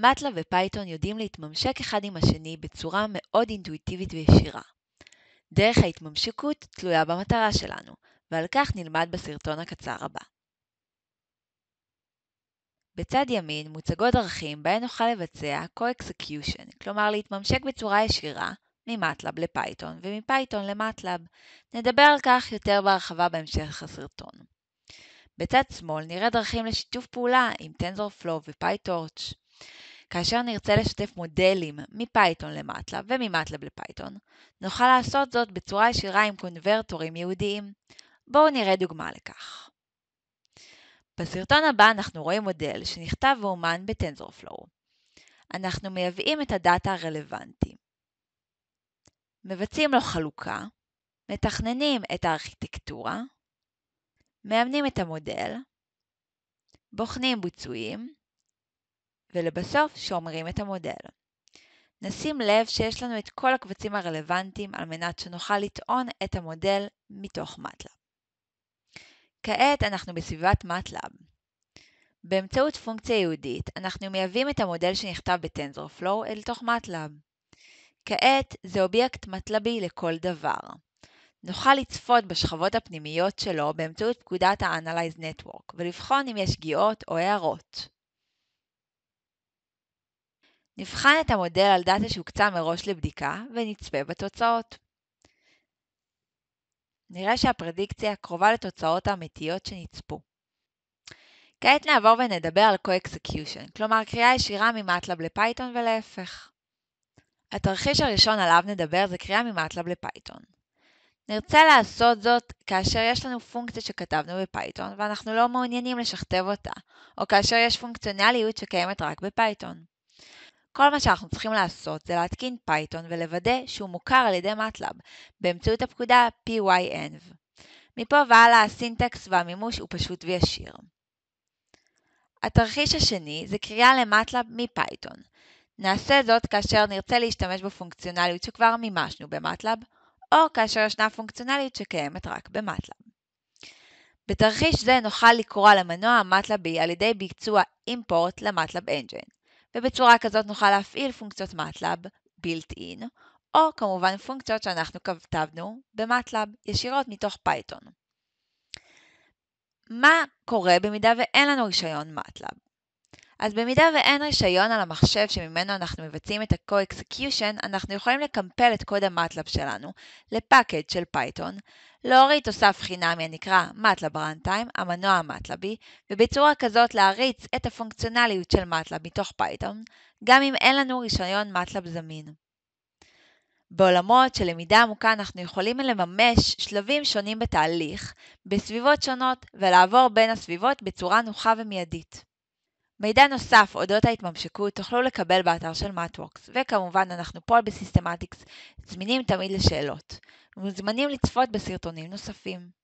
מטלב ופייתון יודעים להתממשק אחד עם השני בצורה מאוד אינטואיטיבית וישירה. דרך ההתממשקות תלויה במטרה שלנו, ועל כך נלמד בסרטון הקצר הבא. בצד ימין מוצגות דרכים בהן נוכל לבצע co-execution, כלומר להתממשק בצורה ישירה ממטלב לפייתון ומפייתון למטלב. נדבר על כך יותר בהרחבה בהמשך הסרטון. בצד שמאל נראה דרכים לשיתוף פעולה עם TensorFlow ו-PyTorch. כאשר נרצה לשתף מודלים מפייתון למטלב וממטלב לפייתון, נוכל לעשות זאת בצורה ישירה עם קונברטורים ייעודיים. בואו נראה דוגמה לכך. בסרטון הבא אנחנו רואים מודל שנכתב ואומן ב-TensorFlow. אנחנו מייבאים את הדאטה הרלוונטי. מבצעים לו חלוקה, מתכננים את הארכיטקטורה, מאמנים את המודל, בוחנים ביצועים, ולבסוף שומרים את המודל. נשים לב שיש לנו את כל הקבצים הרלוונטיים על מנת שנוכל לטעון את המודל מתוך MATLAB. כעת אנחנו בסביבת MATLAB. באמצעות פונקציה ייעודית אנחנו מייבאים את המודל שנכתב ב-TensorFlow אל תוך MATLAB. כעת זה אובייקט מטלבי לכל דבר. נוכל לצפות בשכבות הפנימיות שלו באמצעות פקודת ה-Analyze Network ולבחון אם יש שגיאות או הערות. נבחן את המודל על דאטה שהוקצה מראש לבדיקה ונצפה בתוצאות. נראה שהפרדיקציה קרובה לתוצאות האמיתיות שנצפו. כעת נעבור ונדבר על co-execution, כלומר קריאה ישירה ממטלב לפייתון ולהפך. התרחיש הראשון עליו נדבר זה קריאה ממטלב לפייתון. נרצה לעשות זאת כאשר יש לנו פונקציה שכתבנו בפייתון ואנחנו לא מעוניינים לשכתב אותה, או כאשר יש פונקציונליות שקיימת רק בפייתון. כל מה שאנחנו צריכים לעשות זה להתקין פייתון ולוודא שהוא מוכר על ידי מטלב באמצעות הפקודה pyenv. מפה והלאה הסינטקס והמימוש הוא פשוט וישיר. התרחיש השני זה קריאה למטלב מפייתון. נעשה זאת כאשר נרצה להשתמש בפונקציונליות שכבר מימשנו במטלב, או כאשר ישנה פונקציונליות שקיימת רק במטלב. בתרחיש זה נוכל לקרוא אל המנוע המטלבי על ידי ביצוע import ל MATLAB engine, ובצורה כזאת נוכל להפעיל פונקציות מטלב built in, או כמובן פונקציות שאנחנו כתבנו במטלב ישירות מתוך פייתון. מה קורה במידה ואין לנו רישיון מטלב? אז במידה ואין רישיון על המחשב שממנו אנחנו מבצעים את ה-co-execution, אנחנו יכולים לקמפל את קוד המטלב שלנו לפאקד של פייתון, להוריד תוסף חינמי הנקרא MATLAB Runtime, המנוע המטלבי, ובצורה כזאת להריץ את הפונקציונליות של MATLAB מתוך פייתון, גם אם אין לנו רישיון MATLAB זמין. בעולמות של למידה עמוקה אנחנו יכולים לממש שלבים שונים בתהליך, בסביבות שונות, ולעבור בין הסביבות בצורה נוחה ומיידית. מידע נוסף אודות ההתממשקות תוכלו לקבל באתר של MATWORKS, וכמובן אנחנו פה בסיסטמטיקס זמינים תמיד לשאלות, ומוזמנים לצפות בסרטונים נוספים.